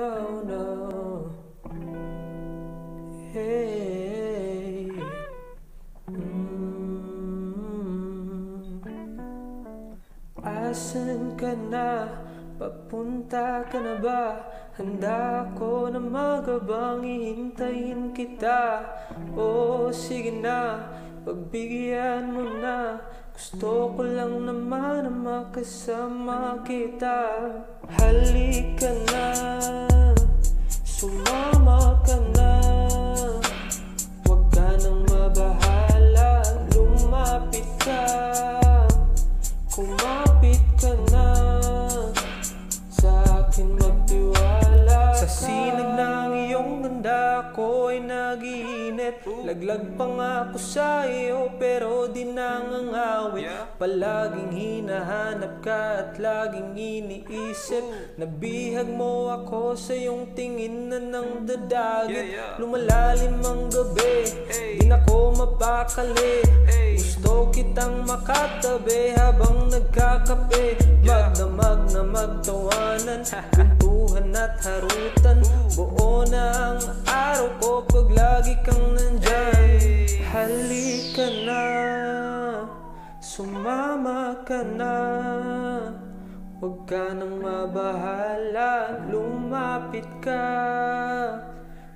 no, no. Hey. Mm. Asan ka na? Papunta ka na ba? Handa ko na magabang ihintayin kita O oh, sige na, pagbigyan mo na gusto ko lang naman na makasama kita. Halika na, sumama ka na. Huwag ka nang mabahala, lumapit ka. Kumapit ka na. Sa akin magtiwala Sa sinag ng iyong ganda ko ay nagiinit Laglag pa nga ako sa iyo pero di nangangawit. Palaging hinahanap ka at laging iniisip. Nabihag mo ako sa iyong tingin na nang dadagit. Lumalalim ang gabi, di na ko mapakali. Gusto kitang makatabi habang nagkakape. Magdamag na magtawanan, kwentuhan at harutan. Buo Halika na, sumama ka na. Huwag ka nang mabahala, lumapit ka.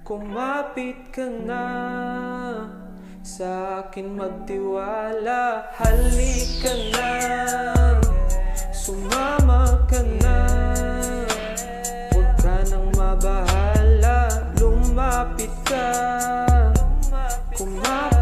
Kumapit ka na Sa akin magtiwala, halika na Sumama ka na. Huwag ka nang mabahala, lumapit ka. Kumapit ka